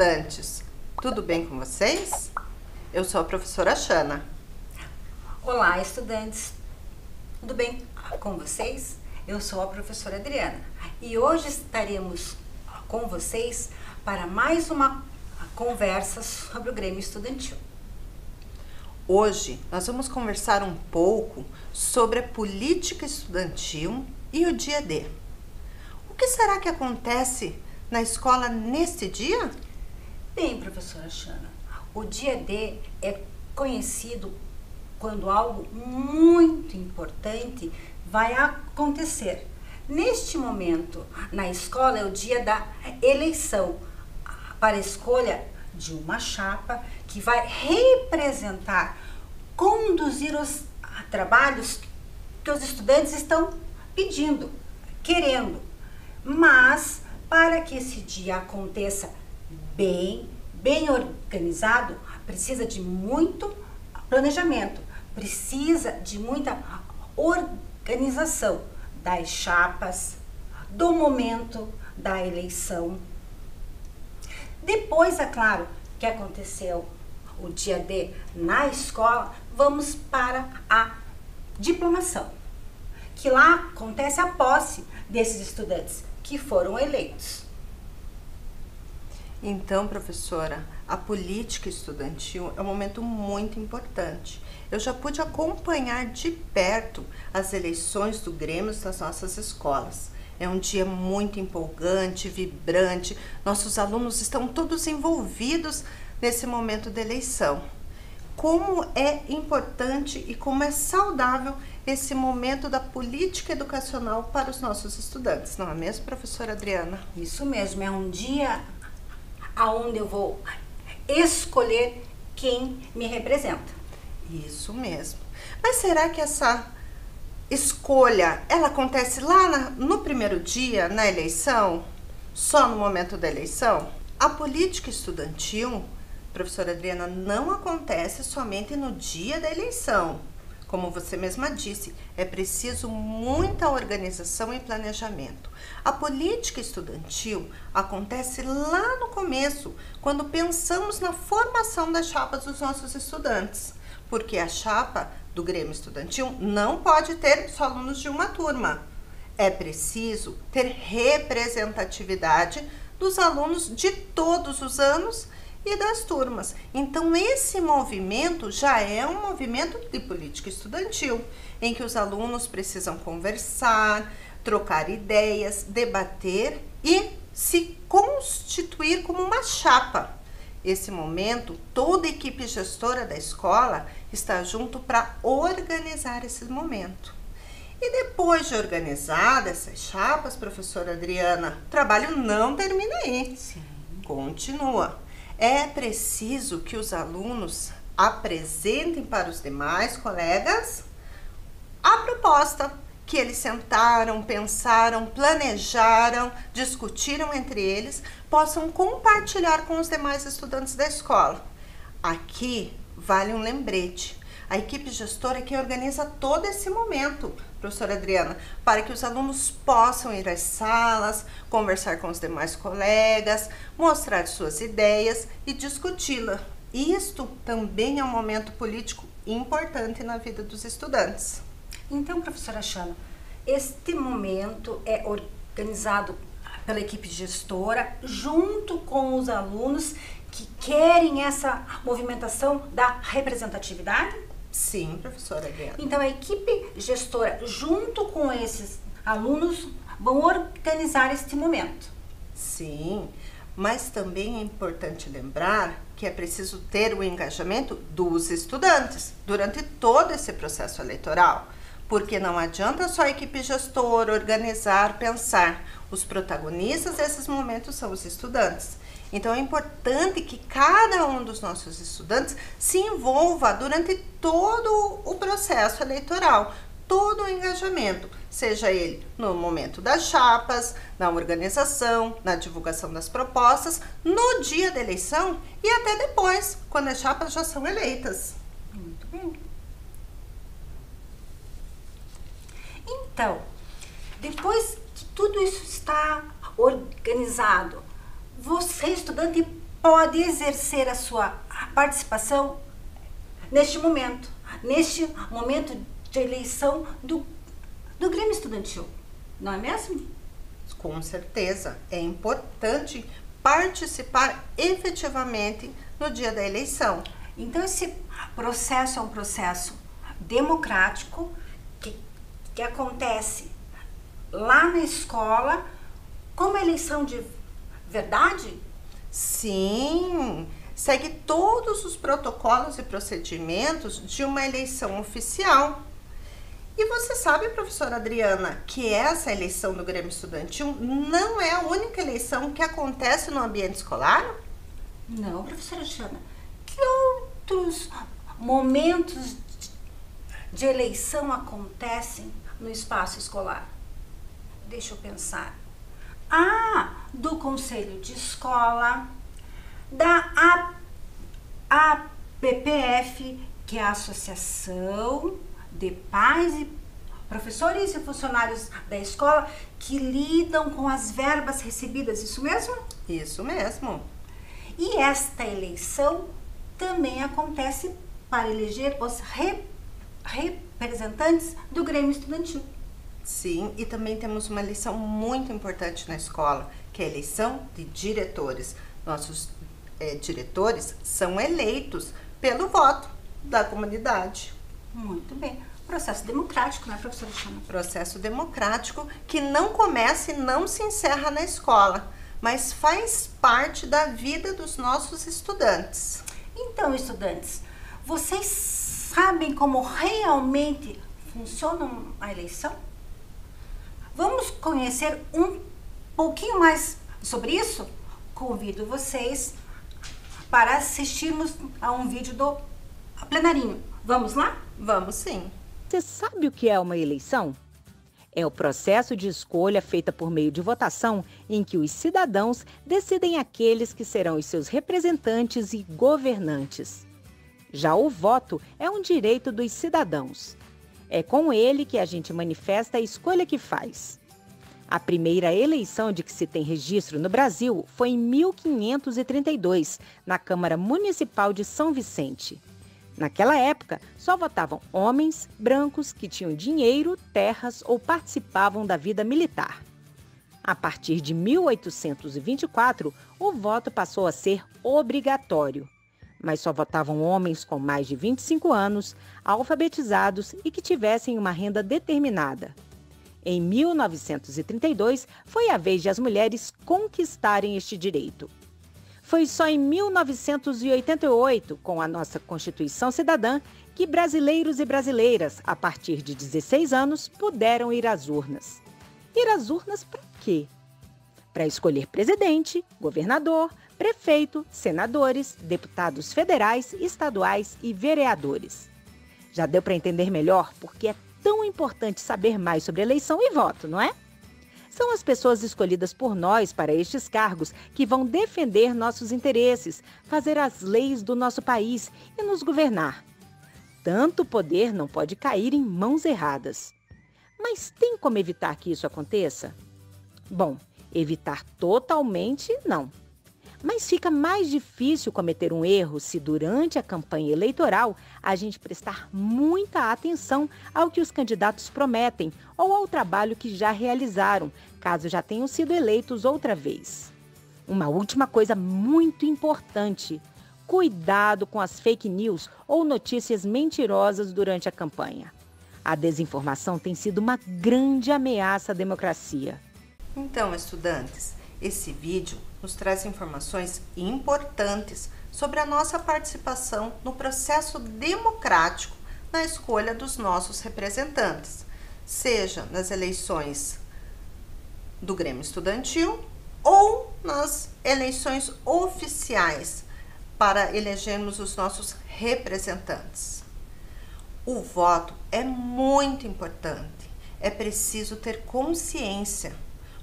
Estudantes! Tudo bem com vocês? Eu sou a professora Xana. Olá, estudantes! Tudo bem com vocês? Eu sou a professora Adriana e hoje estaremos com vocês para mais uma conversa sobre o Grêmio Estudantil. Hoje nós vamos conversar um pouco sobre a política estudantil e o dia D. O que será que acontece na escola neste dia? Bem, professora Xana, o dia D é conhecido quando algo muito importante vai acontecer. Neste momento, na escola, é o dia da eleição para escolha de uma chapa que vai representar, conduzir os trabalhos que os estudantes estão pedindo, querendo. Mas para que esse dia aconteça bem, bem organizado, precisa de muito planejamento, precisa de muita organização das chapas, do momento da eleição. Depois, é claro, que aconteceu o dia D na escola, vamos para a diplomação, que lá acontece a posse desses estudantes que foram eleitos. Então, professora, a política estudantil é um momento muito importante. Eu já pude acompanhar de perto as eleições do Grêmio das nossas escolas. É um dia muito empolgante, vibrante. Nossos alunos estão todos envolvidos nesse momento de eleição. Como é importante e como é saudável esse momento da política educacional para os nossos estudantes, não é mesmo, professora Adriana? Isso mesmo, é um dia aonde eu vou escolher quem me representa. Isso mesmo. Mas será que essa escolha, ela acontece lá na, no primeiro dia, na eleição? Só no momento da eleição? A política estudantil, professora Adriana, não acontece somente no dia da eleição como você mesma disse, é preciso muita organização e planejamento. A política estudantil acontece lá no começo, quando pensamos na formação das chapas dos nossos estudantes, porque a chapa do Grêmio Estudantil não pode ter só alunos de uma turma. É preciso ter representatividade dos alunos de todos os anos e das turmas. Então, esse movimento já é um movimento de política estudantil, em que os alunos precisam conversar, trocar ideias, debater e se constituir como uma chapa. Esse momento, toda a equipe gestora da escola está junto para organizar esse momento. E depois de organizar essas chapas, professora Adriana, o trabalho não termina aí. Sim. Continua é preciso que os alunos apresentem para os demais colegas a proposta que eles sentaram, pensaram, planejaram, discutiram entre eles, possam compartilhar com os demais estudantes da escola. Aqui vale um lembrete. A equipe gestora é quem organiza todo esse momento, professora Adriana, para que os alunos possam ir às salas, conversar com os demais colegas, mostrar suas ideias e discuti-la. Isto também é um momento político importante na vida dos estudantes. Então, professora Chana, este momento é organizado pela equipe gestora junto com os alunos que querem essa movimentação da representatividade? Sim, professora Adriana. Então, a equipe gestora, junto com esses alunos, vão organizar este momento. Sim, mas também é importante lembrar que é preciso ter o engajamento dos estudantes durante todo esse processo eleitoral. Porque não adianta só a equipe gestora organizar, pensar. Os protagonistas desses momentos são os estudantes. Então é importante que cada um dos nossos estudantes se envolva durante todo o processo eleitoral, todo o engajamento, seja ele no momento das chapas, na organização, na divulgação das propostas, no dia da eleição e até depois, quando as chapas já são eleitas. Muito bem. Então, depois que tudo isso está organizado, você, estudante, pode exercer a sua participação neste momento, neste momento de eleição do, do Grêmio Estudantil, não é mesmo? Com certeza, é importante participar efetivamente no dia da eleição. Então, esse processo é um processo democrático que, que acontece lá na escola como eleição de verdade? Sim, segue todos os protocolos e procedimentos de uma eleição oficial. E você sabe, professora Adriana, que essa eleição do Grêmio Estudantil não é a única eleição que acontece no ambiente escolar? Não, professora Xana. Que outros momentos de eleição acontecem no espaço escolar? Deixa eu pensar. Ah, do conselho de escola, da APPF, que é a Associação de Pais e Professores e funcionários da escola que lidam com as verbas recebidas, isso mesmo? Isso mesmo. E esta eleição também acontece para eleger os re representantes do Grêmio Estudantil. Sim, e também temos uma eleição muito importante na escola, que é a eleição de diretores. Nossos é, diretores são eleitos pelo voto da comunidade. Muito bem. Processo democrático, né, professora Chama? Processo democrático que não começa e não se encerra na escola, mas faz parte da vida dos nossos estudantes. Então, estudantes, vocês sabem como realmente funciona a eleição? Vamos conhecer um pouquinho mais sobre isso? Convido vocês para assistirmos a um vídeo do plenarinho. Vamos lá? Vamos sim. Você sabe o que é uma eleição? É o processo de escolha feita por meio de votação em que os cidadãos decidem aqueles que serão os seus representantes e governantes. Já o voto é um direito dos cidadãos. É com ele que a gente manifesta a escolha que faz. A primeira eleição de que se tem registro no Brasil foi em 1532, na Câmara Municipal de São Vicente. Naquela época, só votavam homens brancos que tinham dinheiro, terras ou participavam da vida militar. A partir de 1824, o voto passou a ser obrigatório mas só votavam homens com mais de 25 anos, alfabetizados e que tivessem uma renda determinada. Em 1932, foi a vez de as mulheres conquistarem este direito. Foi só em 1988, com a nossa Constituição Cidadã, que brasileiros e brasileiras, a partir de 16 anos, puderam ir às urnas. Ir às urnas para quê? Para escolher presidente, governador, prefeito, senadores, deputados federais, estaduais e vereadores. Já deu para entender melhor porque é tão importante saber mais sobre eleição e voto, não é? São as pessoas escolhidas por nós para estes cargos que vão defender nossos interesses, fazer as leis do nosso país e nos governar. Tanto poder não pode cair em mãos erradas. Mas tem como evitar que isso aconteça? Bom, evitar totalmente não. Mas fica mais difícil cometer um erro se durante a campanha eleitoral a gente prestar muita atenção ao que os candidatos prometem ou ao trabalho que já realizaram, caso já tenham sido eleitos outra vez. Uma última coisa muito importante: cuidado com as fake news ou notícias mentirosas durante a campanha. A desinformação tem sido uma grande ameaça à democracia. Então, estudantes, esse vídeo nos traz informações importantes sobre a nossa participação no processo democrático na escolha dos nossos representantes, seja nas eleições do Grêmio Estudantil ou nas eleições oficiais para elegermos os nossos representantes. O voto é muito importante, é preciso ter consciência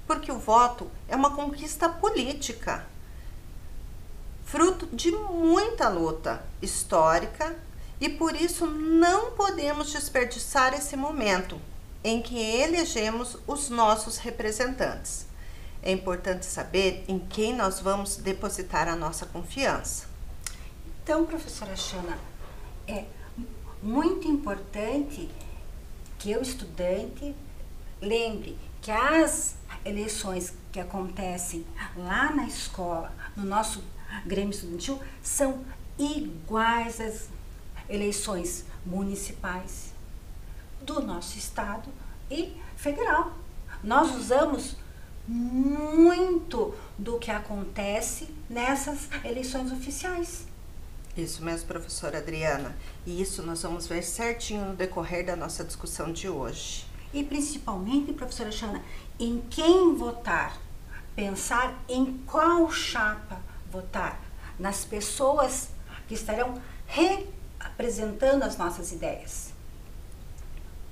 porque o voto é uma conquista política, fruto de muita luta histórica e por isso não podemos desperdiçar esse momento em que elegemos os nossos representantes. é importante saber em quem nós vamos depositar a nossa confiança. Então, professora Xana, é muito importante que o estudante lembre que as eleições que acontecem lá na escola, no nosso Grêmio Estudantil, são iguais às eleições municipais do nosso estado e federal. Nós usamos muito do que acontece nessas eleições oficiais. Isso mesmo, professora Adriana. E isso nós vamos ver certinho no decorrer da nossa discussão de hoje. E principalmente, professora Xana, em quem votar. Pensar em qual chapa votar. Nas pessoas que estarão representando as nossas ideias.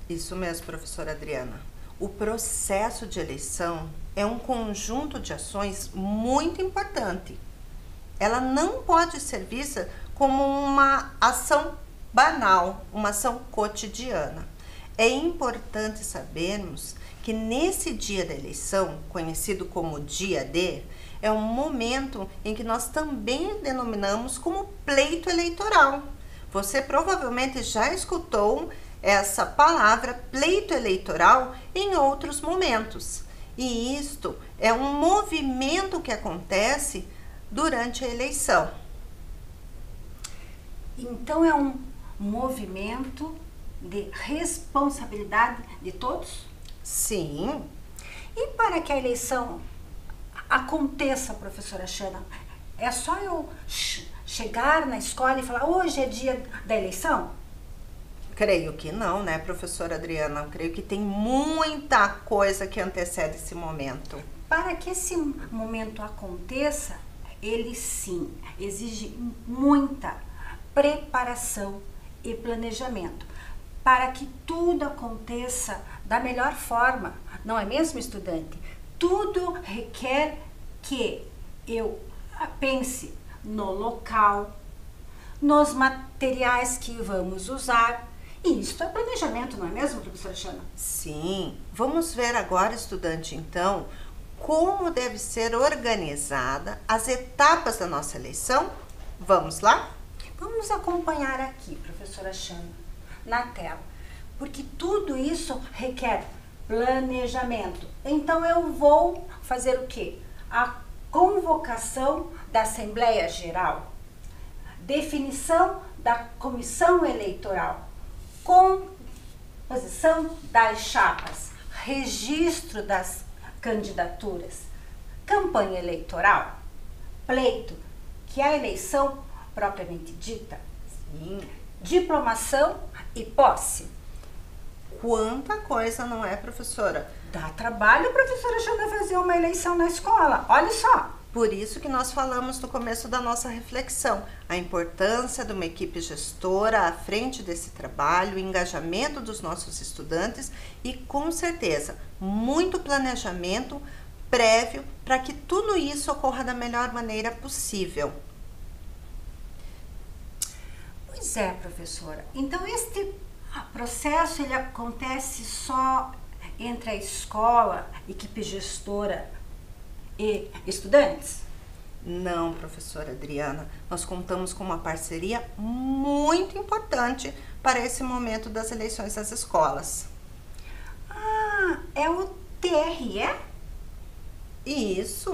Isso mesmo, professora Adriana. O processo de eleição é um conjunto de ações muito importante. Ela não pode ser vista como uma ação banal, uma ação cotidiana. É importante sabermos que nesse dia da eleição, conhecido como dia D, é um momento em que nós também denominamos como pleito eleitoral. Você provavelmente já escutou essa palavra pleito eleitoral em outros momentos. E isto é um movimento que acontece durante a eleição. Então é um movimento de responsabilidade de todos? Sim. E para que a eleição aconteça, professora Xana, é só eu chegar na escola e falar hoje é dia da eleição? Creio que não, né, professora Adriana? Creio que tem muita coisa que antecede esse momento. Para que esse momento aconteça, ele sim exige muita preparação e planejamento para que tudo aconteça da melhor forma, não é mesmo, estudante? Tudo requer que eu pense no local, nos materiais que vamos usar, e isso é planejamento, não é mesmo, professora Xana? Sim. Vamos ver agora, estudante, então, como deve ser organizada as etapas da nossa eleição? Vamos lá? Vamos acompanhar aqui, professora Xana, na tela, porque tudo isso requer planejamento. Então eu vou fazer o quê? A convocação da Assembleia Geral, definição da comissão eleitoral, composição das chapas, registro das candidaturas, campanha eleitoral, pleito, que é a eleição propriamente dita, Sim. Diplomação e posse. Quanta coisa não é, professora? Dá trabalho, professora Jana, fazer uma eleição na escola. Olha só. Por isso que nós falamos no começo da nossa reflexão, a importância de uma equipe gestora à frente desse trabalho, o engajamento dos nossos estudantes e, com certeza, muito planejamento prévio para que tudo isso ocorra da melhor maneira possível. Pois é, professora. Então, este processo ele acontece só entre a escola, equipe gestora e estudantes? Não, professora Adriana, nós contamos com uma parceria muito importante para esse momento das eleições das escolas. Ah, é o TRE? Isso.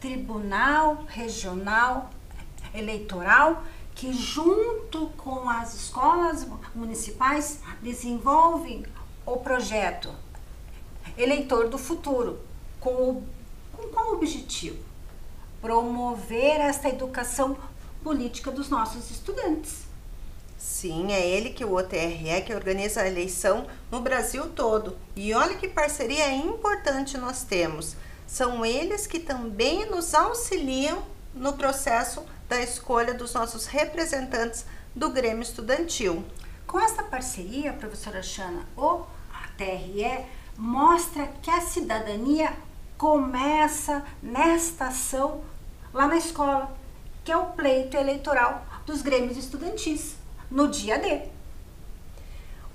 Tribunal Regional Eleitoral, que junto com as escolas municipais desenvolve o projeto Eleitor do Futuro, com o com qual objetivo? Promover esta educação política dos nossos estudantes. Sim, é ele que o OTRE que organiza a eleição no Brasil todo. E olha que parceria importante nós temos. São eles que também nos auxiliam no processo da escolha dos nossos representantes do Grêmio Estudantil. Com esta parceria, professora Xana, o TRE mostra que a cidadania começa nesta ação lá na escola, que é o pleito eleitoral dos grêmios estudantis, no dia D.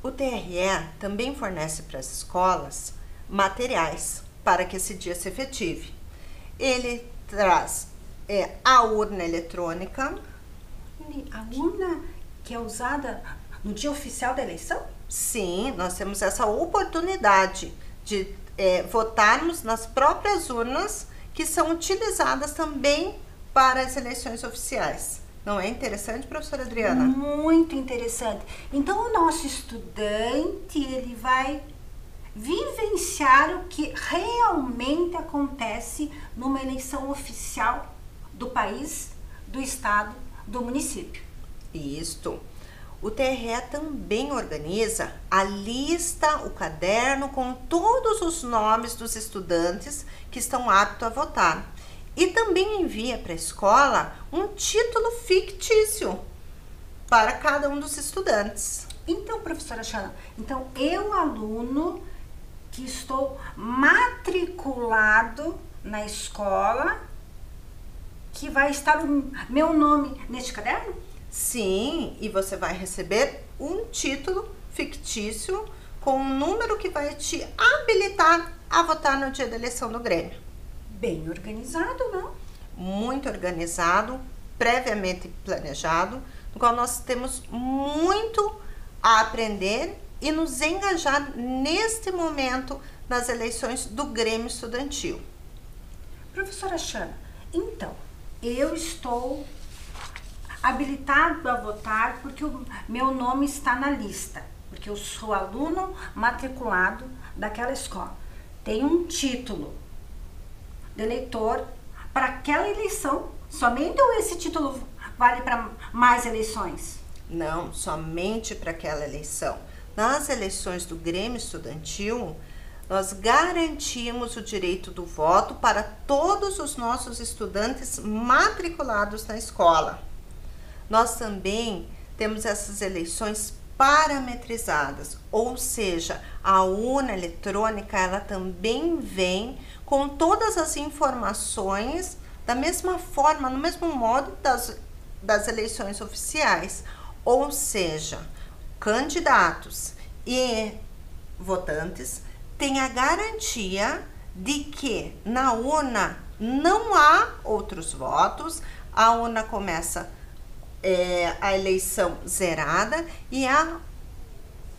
O TRE também fornece para as escolas materiais para que esse dia se efetive. Ele traz é, a urna eletrônica. A urna que é usada no dia oficial da eleição? Sim, nós temos essa oportunidade de é, votarmos nas próprias urnas que são utilizadas também para as eleições oficiais. Não é interessante, professora Adriana? Muito interessante. Então, o nosso estudante, ele vai vivenciar o que realmente acontece numa eleição oficial do país, do estado, do município. Isto. O TRE também organiza a lista, o caderno com todos os nomes dos estudantes que estão aptos a votar e também envia para a escola um título fictício para cada um dos estudantes. Então, professora Xana, então eu, aluno que estou matriculado na escola, que vai estar o meu nome neste caderno? Sim, e você vai receber um título fictício com um número que vai te habilitar a votar no dia da eleição do Grêmio. Bem organizado, não? Muito organizado, previamente planejado, no qual nós temos muito a aprender e nos engajar neste momento nas eleições do Grêmio Estudantil. Professora Xana, então, eu estou habilitado a votar porque o meu nome está na lista, porque eu sou aluno matriculado daquela escola. Tenho um título de eleitor para aquela eleição. Somente ou esse título vale para mais eleições? Não, somente para aquela eleição. Nas eleições do Grêmio Estudantil, nós garantimos o direito do voto para todos os nossos estudantes matriculados na escola. Nós também temos essas eleições parametrizadas, ou seja, a urna eletrônica ela também vem com todas as informações da mesma forma, no mesmo modo das, das eleições oficiais. Ou seja, candidatos e votantes têm a garantia de que na urna não há outros votos, a urna começa é, a eleição zerada e a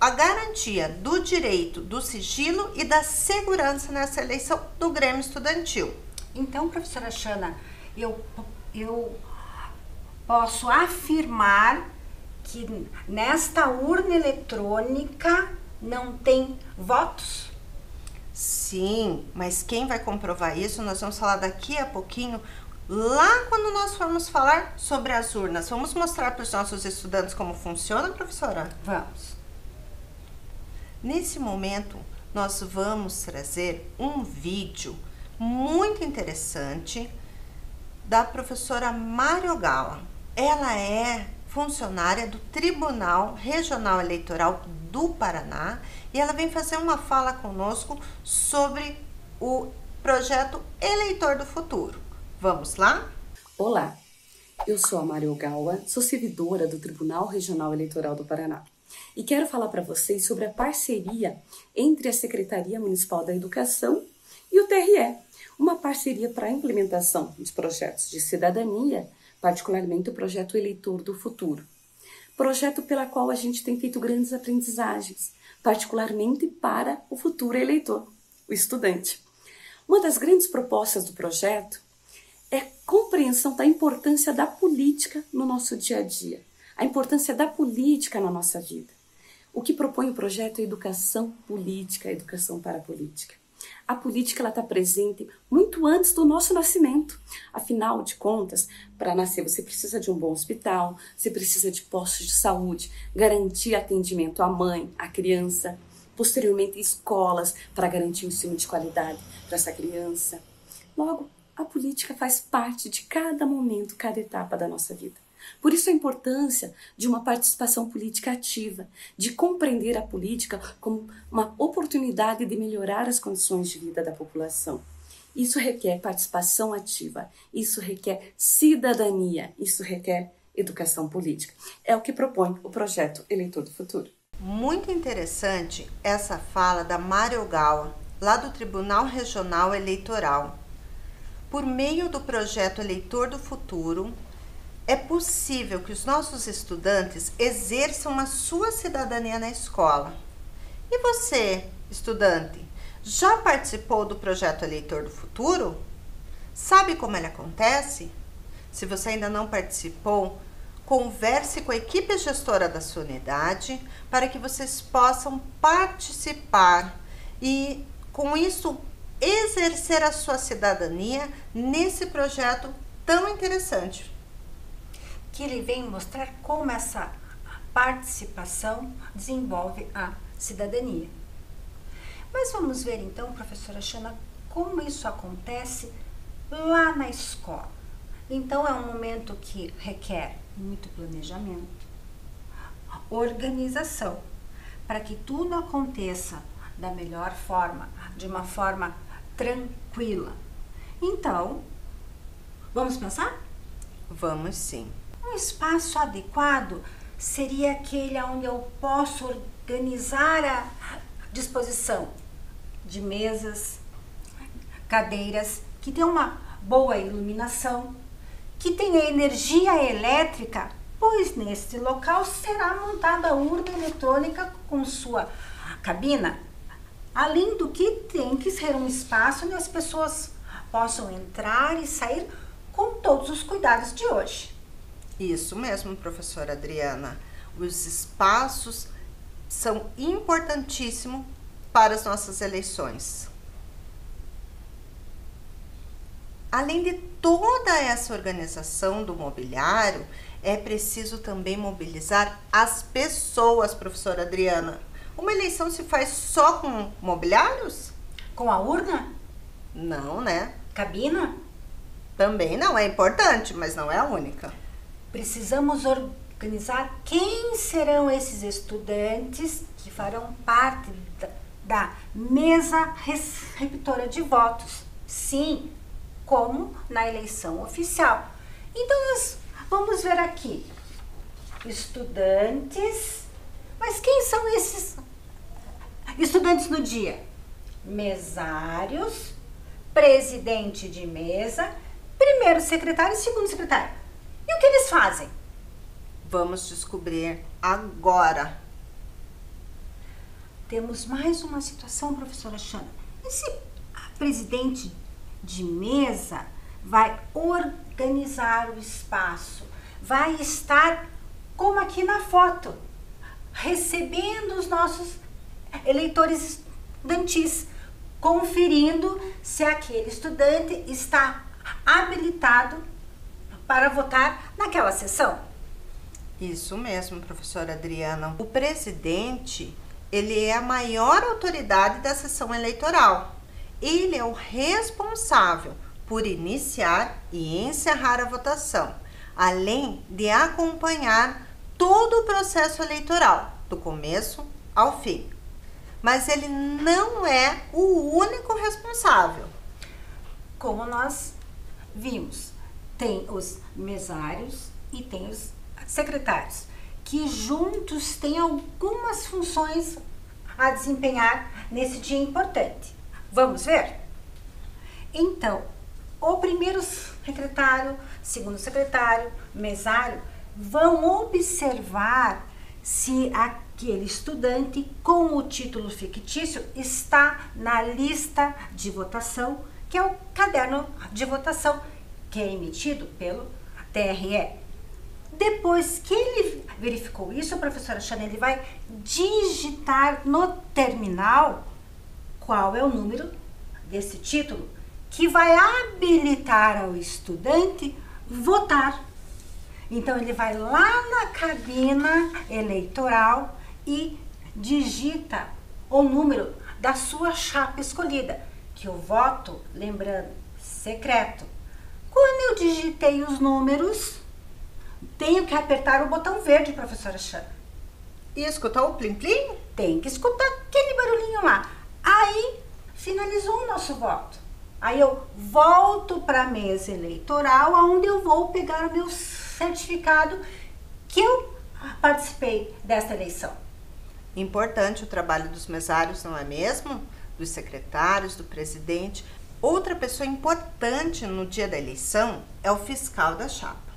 a garantia do direito do sigilo e da segurança nessa eleição do Grêmio Estudantil. Então, professora Xana, eu, eu posso afirmar que nesta urna eletrônica não tem votos? Sim, mas quem vai comprovar isso, nós vamos falar daqui a pouquinho, lá quando nós formos falar sobre as urnas. Vamos mostrar para os nossos estudantes como funciona, professora? Vamos. Nesse momento, nós vamos trazer um vídeo muito interessante da professora Mário Gala. Ela é funcionária do Tribunal Regional Eleitoral do Paraná e ela vem fazer uma fala conosco sobre o projeto Eleitor do Futuro. Vamos lá? Olá, eu sou a Mário Gawa, sou servidora do Tribunal Regional Eleitoral do Paraná e quero falar para vocês sobre a parceria entre a Secretaria Municipal da Educação e o TRE, uma parceria para a implementação de projetos de cidadania, particularmente o projeto Eleitor do Futuro. Projeto pela qual a gente tem feito grandes aprendizagens, particularmente para o futuro eleitor, o estudante. Uma das grandes propostas do projeto é compreensão da importância da política no nosso dia a dia a importância da política na nossa vida. O que propõe o projeto é educação política, educação para a política. A política está presente muito antes do nosso nascimento. Afinal de contas, para nascer você precisa de um bom hospital, você precisa de postos de saúde, garantir atendimento à mãe, à criança, posteriormente escolas para garantir um ensino de qualidade para essa criança. Logo, a política faz parte de cada momento, cada etapa da nossa vida. Por isso a importância de uma participação política ativa, de compreender a política como uma oportunidade de melhorar as condições de vida da população. Isso requer participação ativa, isso requer cidadania, isso requer educação política. É o que propõe o projeto Eleitor do Futuro. Muito interessante essa fala da Mário Gawa. lá do Tribunal Regional Eleitoral. Por meio do projeto Eleitor do Futuro, é possível que os nossos estudantes exerçam a sua cidadania na escola. E você, estudante, já participou do projeto Eleitor do Futuro? Sabe como ele acontece? Se você ainda não participou, converse com a equipe gestora da sua unidade para que vocês possam participar e, com isso, exercer a sua cidadania nesse projeto tão interessante. Que ele vem mostrar como essa participação desenvolve a cidadania. Mas vamos ver então, professora Xana, como isso acontece lá na escola. Então é um momento que requer muito planejamento, organização, para que tudo aconteça da melhor forma, de uma forma tranquila. Então, vamos pensar? Vamos sim. Um espaço adequado seria aquele onde eu posso organizar a disposição de mesas, cadeiras, que tem uma boa iluminação, que tenha energia elétrica, pois neste local será montada a urna eletrônica com sua cabina. Além do que tem que ser um espaço onde as pessoas possam entrar e sair com todos os cuidados de hoje. Isso mesmo, professora Adriana. Os espaços são importantíssimos para as nossas eleições. Além de toda essa organização do mobiliário, é preciso também mobilizar as pessoas, professora Adriana. Uma eleição se faz só com mobiliários? Com a urna? Não, né? Cabina? Também não, é importante, mas não é a única. Precisamos organizar quem serão esses estudantes que farão parte da, da mesa receptora de votos. Sim, como na eleição oficial. Então, nós vamos ver aqui. Estudantes. Mas quem são esses estudantes no dia? Mesários, presidente de mesa, primeiro secretário e segundo secretário. E o que eles fazem? Vamos descobrir agora. Temos mais uma situação, professora Xana. Esse presidente de mesa vai organizar o espaço, vai estar como aqui na foto, recebendo os nossos eleitores estudantis, conferindo se aquele estudante está habilitado para votar naquela sessão. Isso mesmo, professora Adriana. O presidente, ele é a maior autoridade da sessão eleitoral ele é o responsável por iniciar e encerrar a votação, além de acompanhar todo o processo eleitoral, do começo ao fim. Mas ele não é o único responsável. Como nós vimos, tem os mesários e tem os secretários, que juntos têm algumas funções a desempenhar nesse dia importante. Vamos ver? Então, o primeiro secretário, segundo secretário, mesário, vão observar se aquele estudante com o título fictício está na lista de votação, que é o caderno de votação, que é emitido pelo TRE. Depois que ele verificou isso, a professora Chanel vai digitar no terminal qual é o número desse título que vai habilitar ao estudante votar. Então ele vai lá na cabina eleitoral e digita o número da sua chapa escolhida, que o voto, lembrando, secreto. Quando eu digitei os números, tenho que apertar o botão verde, professora Chan. E escutar o plim-plim? Tem que escutar aquele barulhinho lá. Aí finalizou o nosso voto. Aí eu volto para a mesa eleitoral, onde eu vou pegar o meu certificado que eu participei desta eleição. Importante o trabalho dos mesários, não é mesmo? dos secretários, do presidente. Outra pessoa importante no dia da eleição é o fiscal da chapa.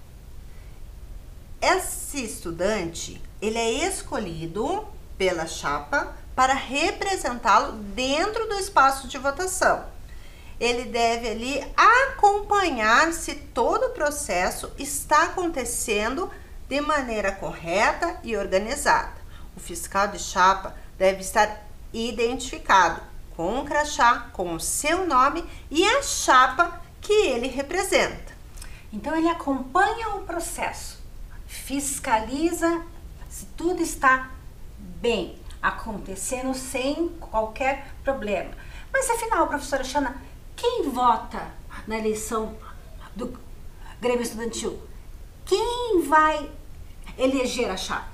Esse estudante, ele é escolhido pela chapa para representá-lo dentro do espaço de votação. Ele deve ali acompanhar se todo o processo está acontecendo de maneira correta e organizada. O fiscal de chapa deve estar identificado com o crachá, com o seu nome e a chapa que ele representa. Então ele acompanha o processo, fiscaliza se tudo está bem, acontecendo sem qualquer problema. Mas afinal, professora Xana, quem vota na eleição do Grêmio Estudantil? Quem vai eleger a chapa?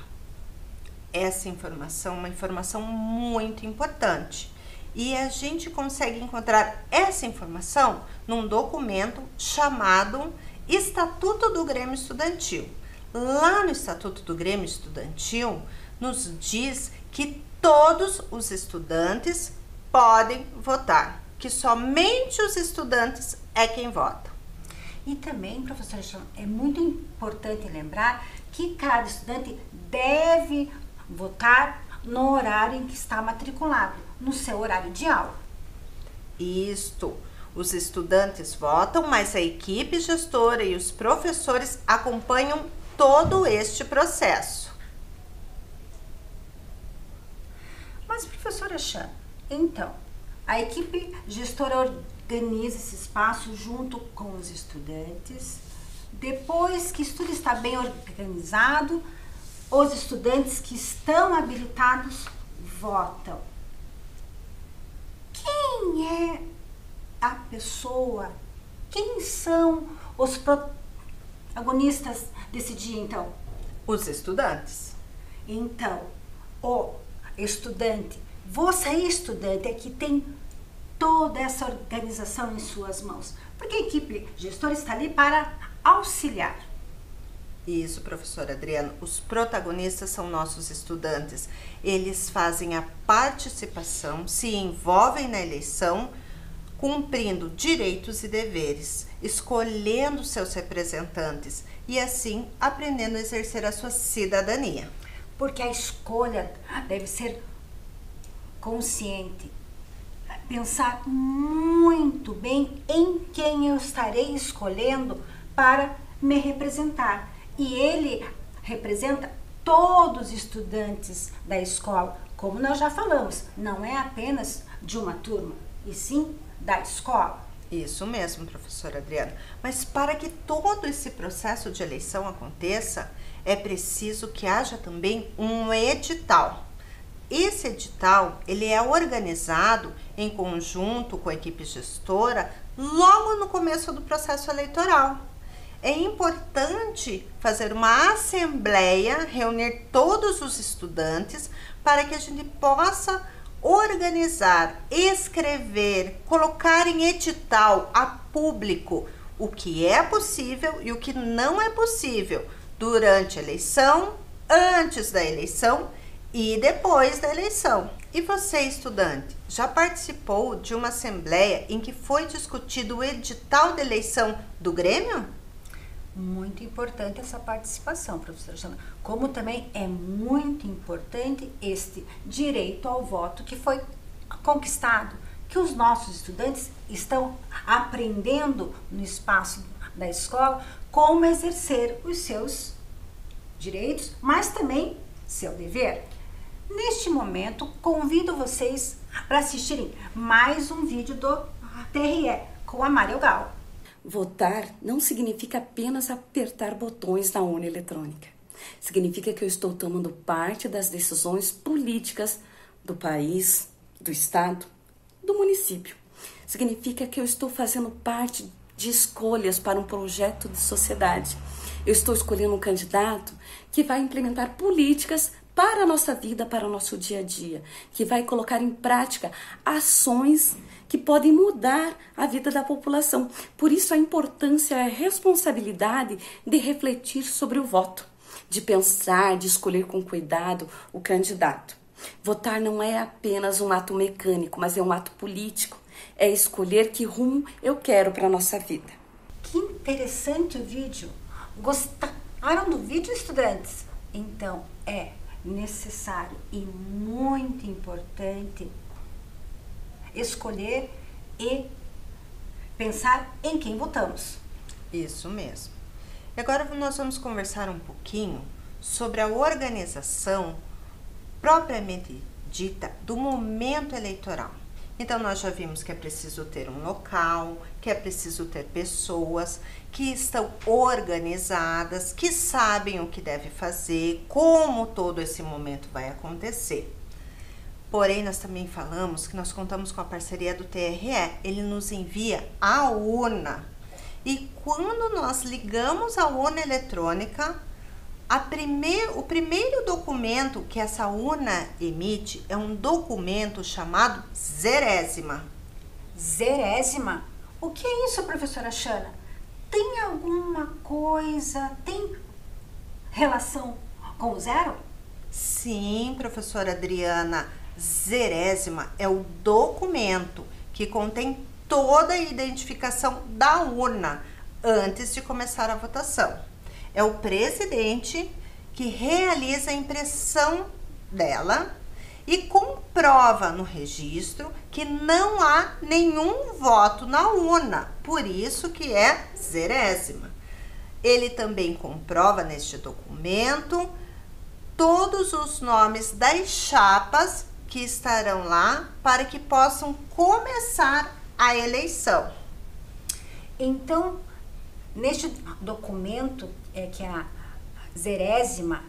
Essa informação é uma informação muito importante. E a gente consegue encontrar essa informação num documento chamado Estatuto do Grêmio Estudantil. Lá no Estatuto do Grêmio Estudantil, nos diz que todos os estudantes podem votar, que somente os estudantes é quem vota. E também, professora, é muito importante lembrar que cada estudante deve votar no horário em que está matriculado, no seu horário de aula. Isto. Os estudantes votam, mas a equipe gestora e os professores acompanham todo este processo. Mas, professora Chan, então, a equipe gestora organiza esse espaço junto com os estudantes. Depois que tudo está bem organizado, os estudantes que estão habilitados votam. Quem é a pessoa? Quem são os protagonistas desse dia, então? Os estudantes. Então, o estudante, você estudante é que tem toda essa organização em suas mãos. Porque a equipe gestora está ali para auxiliar. Isso, professor Adriano. Os protagonistas são nossos estudantes. Eles fazem a participação, se envolvem na eleição, cumprindo direitos e deveres, escolhendo seus representantes e assim aprendendo a exercer a sua cidadania. Porque a escolha deve ser consciente. Pensar muito bem em quem eu estarei escolhendo para me representar e ele representa todos os estudantes da escola, como nós já falamos, não é apenas de uma turma, e sim da escola. Isso mesmo, professora Adriana. Mas para que todo esse processo de eleição aconteça, é preciso que haja também um edital. Esse edital, ele é organizado em conjunto com a equipe gestora logo no começo do processo eleitoral é importante fazer uma assembleia, reunir todos os estudantes para que a gente possa organizar, escrever, colocar em edital a público o que é possível e o que não é possível durante a eleição, antes da eleição e depois da eleição. E você, estudante, já participou de uma assembleia em que foi discutido o edital de eleição do Grêmio? Muito importante essa participação, professora Jana. Como também é muito importante este direito ao voto que foi conquistado, que os nossos estudantes estão aprendendo no espaço da escola como exercer os seus direitos, mas também seu dever. Neste momento, convido vocês para assistirem mais um vídeo do TRE com a Maria Gal. Votar não significa apenas apertar botões na urna eletrônica. Significa que eu estou tomando parte das decisões políticas do país, do estado, do município. Significa que eu estou fazendo parte de escolhas para um projeto de sociedade. Eu estou escolhendo um candidato que vai implementar políticas para a nossa vida, para o nosso dia a dia, que vai colocar em prática ações que podem mudar a vida da população. Por isso, a importância a responsabilidade de refletir sobre o voto, de pensar, de escolher com cuidado o candidato. Votar não é apenas um ato mecânico, mas é um ato político. É escolher que rumo eu quero para nossa vida. Que interessante o vídeo. Gostaram do vídeo, estudantes? Então, é necessário e muito importante escolher e pensar em quem votamos. Isso mesmo. E agora nós vamos conversar um pouquinho sobre a organização propriamente dita do momento eleitoral. Então, nós já vimos que é preciso ter um local, que é preciso ter pessoas que estão organizadas, que sabem o que deve fazer, como todo esse momento vai acontecer. Porém, nós também falamos que nós contamos com a parceria do TRE. Ele nos envia a urna. E quando nós ligamos a urna eletrônica, primeir, o primeiro documento que essa urna emite é um documento chamado zerésima. Zerésima? O que é isso, professora Xana? Tem alguma coisa, tem relação com o zero? Sim, professora Adriana. Zerésima é o documento que contém toda a identificação da urna antes de começar a votação é o presidente que realiza a impressão dela e comprova no registro que não há nenhum voto na urna, por isso que é zerésima. Ele também comprova neste documento todos os nomes das chapas que estarão lá para que possam começar a eleição. Então, neste documento é que a zerésima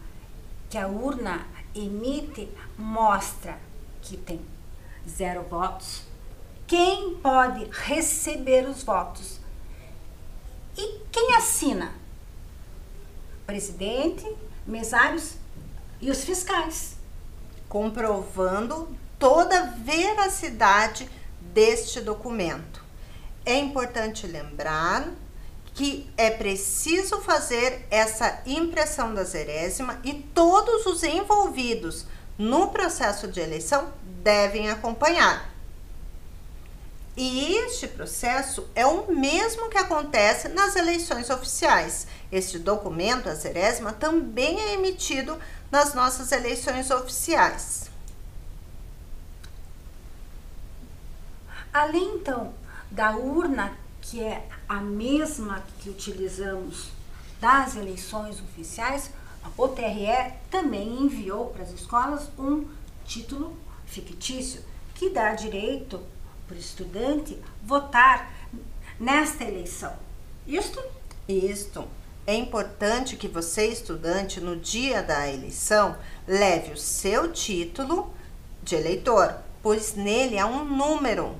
que a urna emite mostra que tem zero votos. Quem pode receber os votos? E quem assina? Presidente, mesários e os fiscais. Comprovando toda a veracidade deste documento. É importante lembrar que é preciso fazer essa impressão da zerésima e todos os envolvidos no processo de eleição devem acompanhar. E este processo é o mesmo que acontece nas eleições oficiais. Este documento, a zerésima, também é emitido nas nossas eleições oficiais. Além então da urna que é a mesma que utilizamos das eleições oficiais, o TRE também enviou para as escolas um título fictício que dá direito para o estudante votar nesta eleição. Isto? Isto. É importante que você, estudante, no dia da eleição, leve o seu título de eleitor, pois nele há um número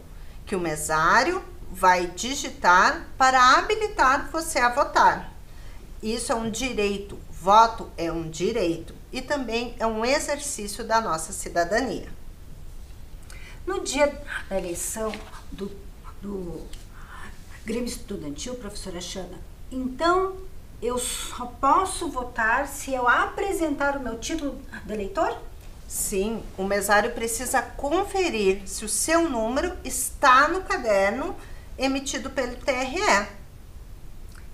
que o mesário vai digitar para habilitar você a votar. Isso é um direito. Voto é um direito e também é um exercício da nossa cidadania. No dia da eleição do, do Grêmio Estudantil, professora Xana, então eu só posso votar se eu apresentar o meu título de eleitor? Sim, o mesário precisa conferir se o seu número está no caderno emitido pelo TRE.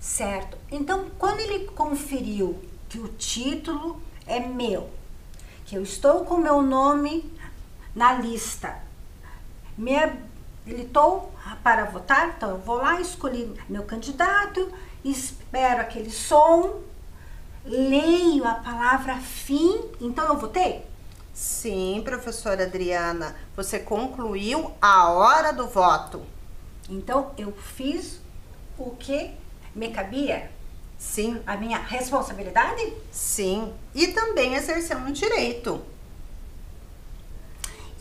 Certo. Então, quando ele conferiu que o título é meu, que eu estou com meu nome na lista, me habilitou para votar, então eu vou lá, escolhi meu candidato, espero aquele som, leio a palavra fim, então eu votei? Sim, professora Adriana, você concluiu a hora do voto. Então eu fiz o que me cabia? Sim. A minha responsabilidade? Sim. E também exercer um direito.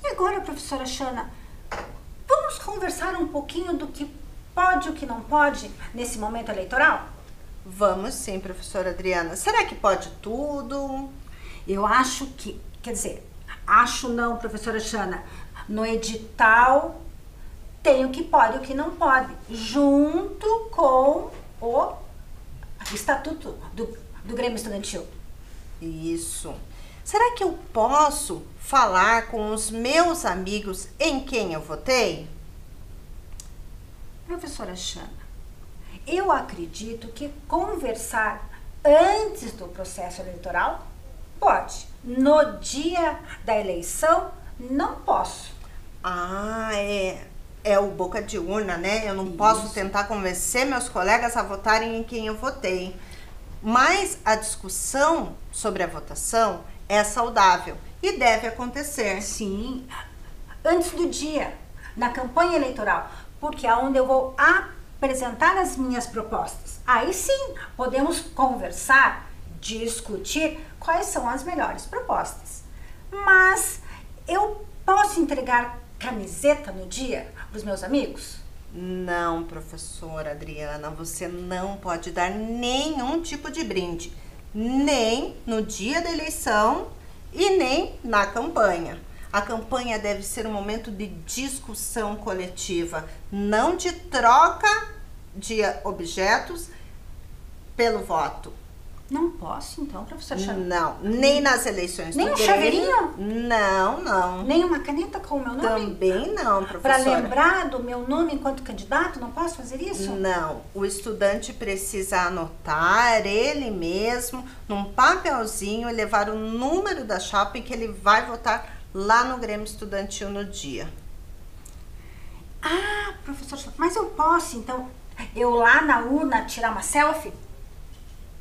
E agora, professora Xana, vamos conversar um pouquinho do que pode e o que não pode nesse momento eleitoral? Vamos sim, professora Adriana. Será que pode tudo? Eu acho que, quer dizer, acho não, professora Xana. No edital tem o que pode e o que não pode, junto com o estatuto do, do Grêmio Estudantil. Isso. Será que eu posso falar com os meus amigos em quem eu votei? Professora Chana, eu acredito que conversar antes do processo eleitoral pode. No dia da eleição, não posso. Ah, é. É o boca de urna, né? Eu não Isso. posso tentar convencer meus colegas a votarem em quem eu votei. Mas a discussão sobre a votação é saudável e deve acontecer. Sim, antes do dia, na campanha eleitoral, porque é onde eu vou apresentar as minhas propostas. Aí sim, podemos conversar, discutir quais são as melhores propostas. Mas eu posso entregar camiseta no dia para os meus amigos? Não, professora Adriana, você não pode dar nenhum tipo de brinde, nem no dia da eleição e nem na campanha. A campanha deve ser um momento de discussão coletiva, não de troca de objetos pelo voto. Não posso, então, professor Xavier? Não, nem nas eleições Nem um Grêmio. chaveirinho? Não, não. Nem uma caneta com o meu nome? Também não, professora. Para lembrar do meu nome enquanto candidato, não posso fazer isso? Não, o estudante precisa anotar ele mesmo num papelzinho e levar o número da chapa em que ele vai votar lá no Grêmio Estudantil no dia. Ah, professor, mas eu posso, então, eu lá na urna tirar uma selfie?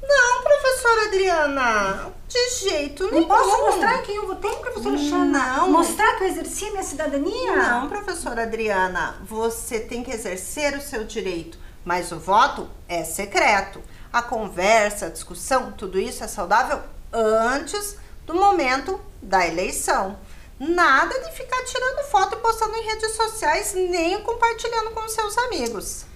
Não, professora Adriana, de jeito nenhum. Não posso mostrar quem eu votei, professora Xana? Não. Mostrar que eu exerci minha cidadania? Não, professora Adriana, você tem que exercer o seu direito, mas o voto é secreto. A conversa, a discussão, tudo isso é saudável antes do momento da eleição. Nada de ficar tirando foto e postando em redes sociais, nem compartilhando com seus amigos.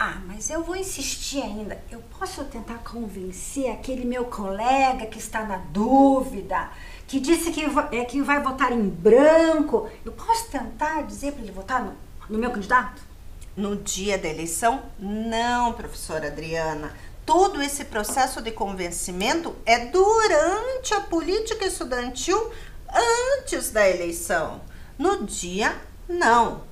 Ah, mas eu vou insistir ainda. Eu posso tentar convencer aquele meu colega que está na dúvida, que disse que, é, que vai votar em branco. Eu posso tentar dizer para ele votar no, no meu candidato? No dia da eleição? Não, professora Adriana. Todo esse processo de convencimento é durante a política estudantil antes da eleição. No dia, não.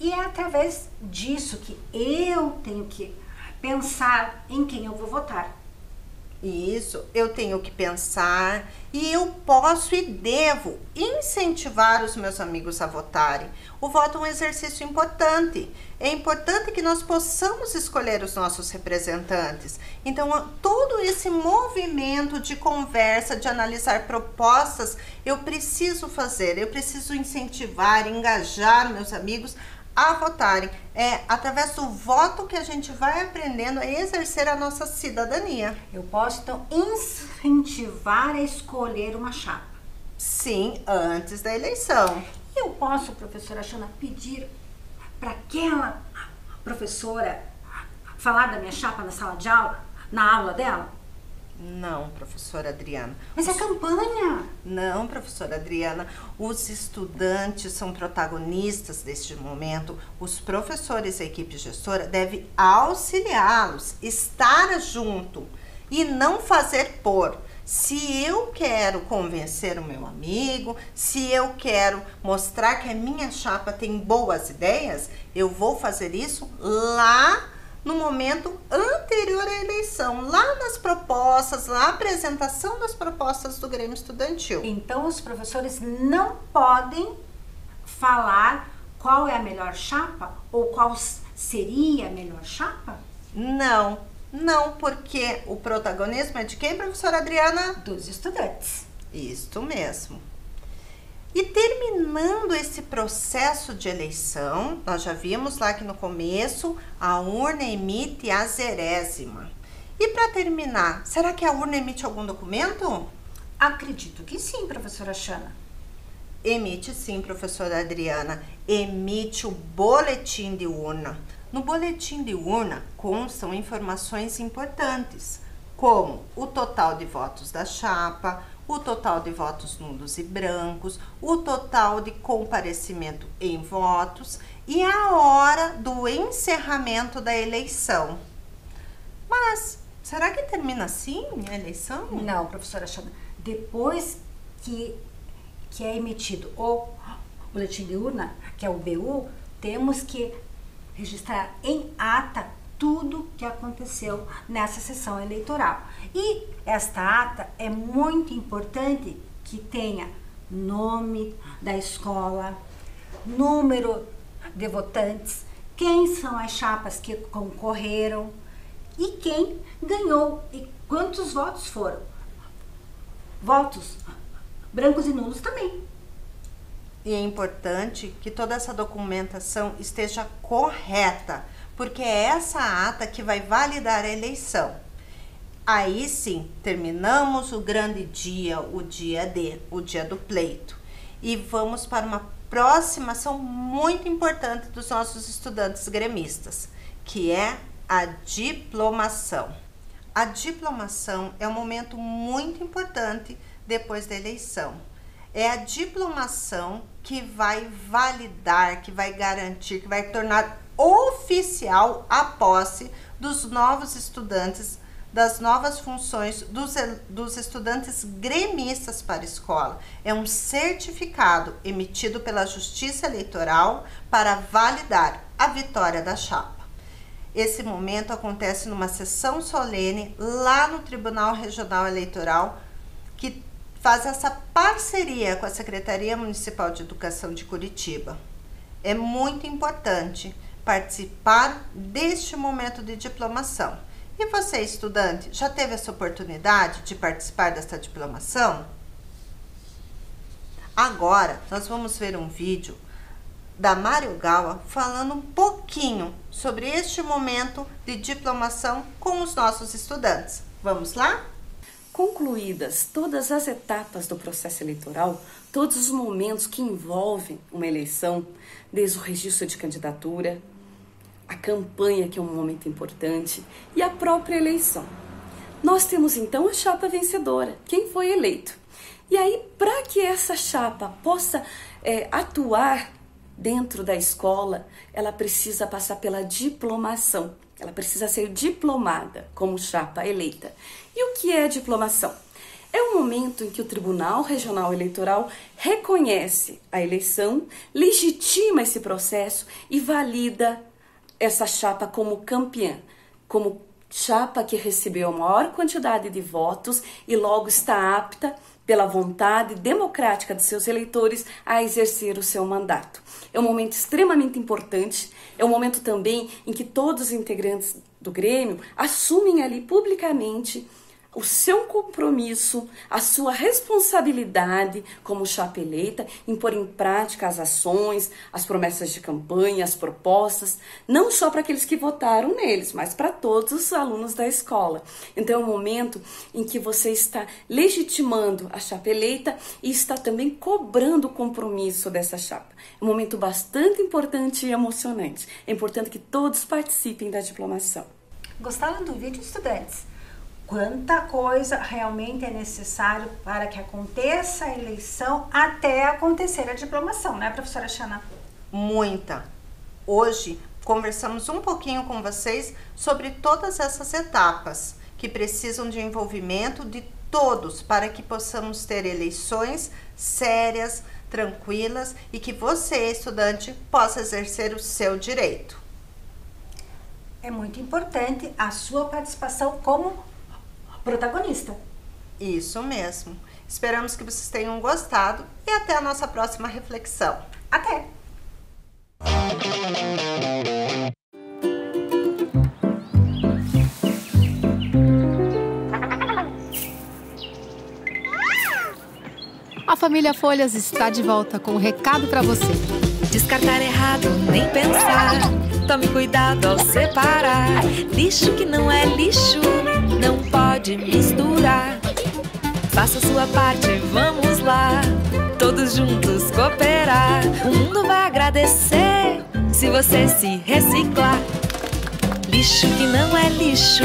E é através disso que eu tenho que pensar em quem eu vou votar. Isso, eu tenho que pensar e eu posso e devo incentivar os meus amigos a votarem. O voto é um exercício importante. É importante que nós possamos escolher os nossos representantes. Então, todo esse movimento de conversa, de analisar propostas, eu preciso fazer, eu preciso incentivar, engajar meus amigos a votarem. É através do voto que a gente vai aprendendo a exercer a nossa cidadania. Eu posso, então, incentivar a escolher uma chapa. Sim, antes da eleição. Eu posso, professora Xana, pedir para aquela professora falar da minha chapa na sala de aula, na aula dela? Não, professora Adriana. Mas é campanha. Não, professora Adriana. Os estudantes são protagonistas deste momento. Os professores e a equipe gestora devem auxiliá-los, estar junto e não fazer por. Se eu quero convencer o meu amigo, se eu quero mostrar que a minha chapa tem boas ideias, eu vou fazer isso lá no momento anterior à eleição, lá nas propostas, na apresentação das propostas do Grêmio Estudantil. Então, os professores não podem falar qual é a melhor chapa ou qual seria a melhor chapa? Não, não, porque o protagonismo é de quem, professora Adriana? Dos estudantes. Isto mesmo. E terminando esse processo de eleição, nós já vimos lá que no começo a urna emite a zerésima. E para terminar, será que a urna emite algum documento? Acredito que sim, professora Chana. Emite sim, professora Adriana. Emite o boletim de urna. No boletim de urna constam informações importantes, como o total de votos da chapa, o total de votos nulos e brancos, o total de comparecimento em votos e a hora do encerramento da eleição. Mas será que termina assim a eleição? Não, professora Chana. Depois que que é emitido o boletim de urna, que é o BU, temos que registrar em ata tudo que aconteceu nessa sessão eleitoral. E esta ata é muito importante que tenha nome da escola, número de votantes, quem são as chapas que concorreram e quem ganhou e quantos votos foram. Votos brancos e nulos também. E é importante que toda essa documentação esteja correta, porque é essa ata que vai validar a eleição. Aí sim, terminamos o grande dia, o dia D, o dia do pleito. E vamos para uma próxima ação muito importante dos nossos estudantes gremistas, que é a diplomação. A diplomação é um momento muito importante depois da eleição. É a diplomação que vai validar, que vai garantir, que vai tornar oficial a posse dos novos estudantes das novas funções dos, dos estudantes gremistas para a escola. É um certificado emitido pela Justiça Eleitoral para validar a vitória da chapa. Esse momento acontece numa sessão solene lá no Tribunal Regional Eleitoral, que faz essa parceria com a Secretaria Municipal de Educação de Curitiba. É muito importante participar deste momento de diplomação e você, estudante, já teve essa oportunidade de participar desta diplomação? Agora, nós vamos ver um vídeo da Mário Gawa falando um pouquinho sobre este momento de diplomação com os nossos estudantes. Vamos lá? Concluídas todas as etapas do processo eleitoral, todos os momentos que envolvem uma eleição, desde o registro de candidatura, a campanha, que é um momento importante, e a própria eleição. Nós temos então a chapa vencedora, quem foi eleito. E aí, para que essa chapa possa é, atuar dentro da escola, ela precisa passar pela diplomação. Ela precisa ser diplomada como chapa eleita. E o que é diplomação? É o momento em que o Tribunal Regional Eleitoral reconhece a eleição, legitima esse processo e valida essa chapa como campeã, como chapa que recebeu a maior quantidade de votos e logo está apta pela vontade democrática de seus eleitores a exercer o seu mandato. É um momento extremamente importante, é um momento também em que todos os integrantes do Grêmio assumem ali publicamente o seu compromisso, a sua responsabilidade como chapa eleita em pôr em prática as ações, as promessas de campanha, as propostas, não só para aqueles que votaram neles, mas para todos os alunos da escola. Então é um momento em que você está legitimando a chapa eleita e está também cobrando o compromisso dessa chapa. É um momento bastante importante e emocionante. É importante que todos participem da diplomação. Gostaram do vídeo, estudantes? Quanta coisa realmente é necessário para que aconteça a eleição até acontecer a diplomação, né, professora Xana? Muita. Hoje conversamos um pouquinho com vocês sobre todas essas etapas que precisam de envolvimento de todos para que possamos ter eleições sérias, tranquilas e que você, estudante, possa exercer o seu direito. É muito importante a sua participação como protagonista. Isso mesmo. Esperamos que vocês tenham gostado e até a nossa próxima reflexão. Até! A família Folhas está de volta com um recado para você. Descartar errado, nem pensar. Tome cuidado ao separar. Lixo que não é lixo não pode misturar. Faça sua parte, vamos lá. Todos juntos cooperar. O mundo vai agradecer se você se reciclar. Lixo que não é lixo,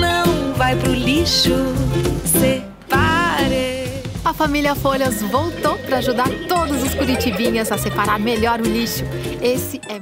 não vai pro lixo. Separe. A família Folhas voltou para ajudar todos os curitibinhas a separar melhor o lixo. Esse é